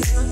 Yeah.